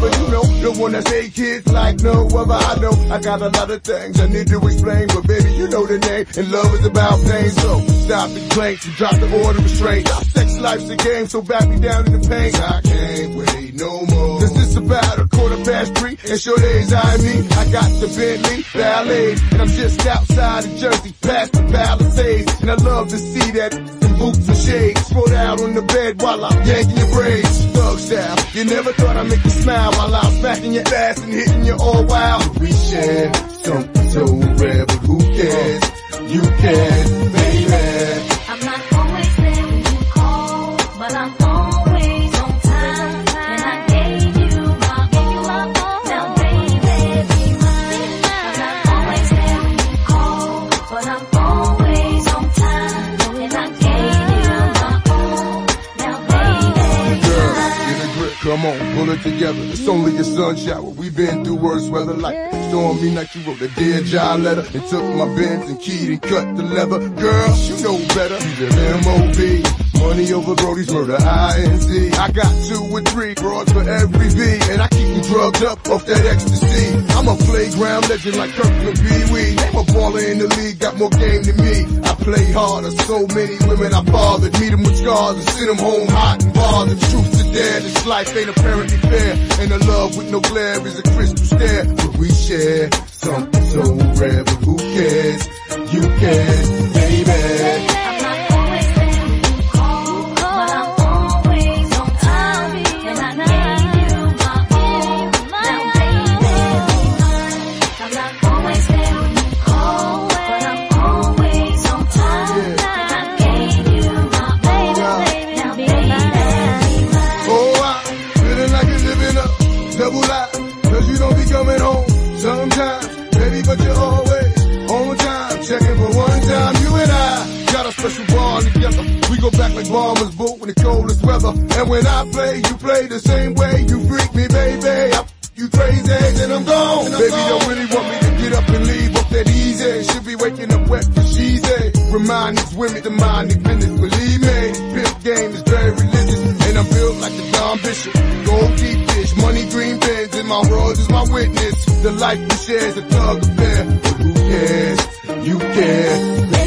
lover, you know, one that say kids like no other. I know I got a lot of things I need to explain, but baby, you know the name, and love is about pain. So stop the complaints and drop the order of restraint. Sex life's a game, so back me down in the pain. I can't and sure days I me. I got the Bentley Ballet, and I'm just outside of Jersey, past the Palisades, and I love to see that boots and shades. Spread out on the bed while I'm yanking your braids. Thug style. You never thought I'd make you smile while I'm smacking your ass and hitting you all wild. We share something so rare, but who cares? You can, on, pull it together. It's only a sun shower. We've been through worse weather like stormy night. You wrote a dear John letter and took my bins and keyed and cut the leather. Girl, you know better. She's an M.O.B. Money over Brody's murder, I-N-C. I got two or three broads for every V, and I keep you drugged up off that ecstasy. I'm a playground legend like Kirkland Pee Wee. Name a baller in the league, got more game than me. I play harder, so many women I bothered. Meet them with scars and send them home hot and bothered. Truth to dare, this life ain't apparently fair. And a love with no glare is a crystal stare. But we share something so rare, but who cares? You can, like boot in the coldest weather, and when I play, you play the same way, you freak me, baby, I you crazy, and I'm gone, baby, don't really want me to get up and leave up that easy, should be waking up wet for she's remind these women to mind business, believe me, this pimp game is very religious, and I'm built like the Don Bishop. Gold deep fish, money green pens, and my world is my witness. The life we share is a thug affair. But who cares? You care,